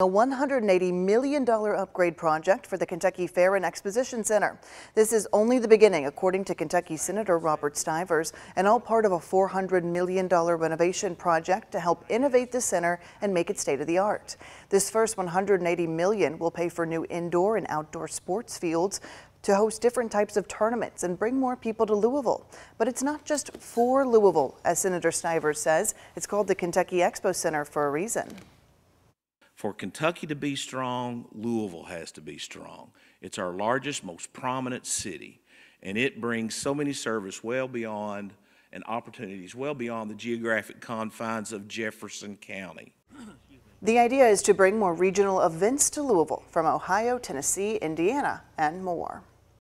A $180 million upgrade project for the Kentucky Fair and Exposition Center. This is only the beginning, according to Kentucky Senator Robert Stivers, and all part of a $400 million renovation project to help innovate the center and make it state of the art. This first 180 million will pay for new indoor and outdoor sports fields to host different types of tournaments and bring more people to Louisville. But it's not just for Louisville, as Senator Stivers says. It's called the Kentucky Expo Center for a reason. For Kentucky to be strong, Louisville has to be strong. It's our largest, most prominent city, and it brings so many service well beyond and opportunities well beyond the geographic confines of Jefferson County. The idea is to bring more regional events to Louisville from Ohio, Tennessee, Indiana, and more.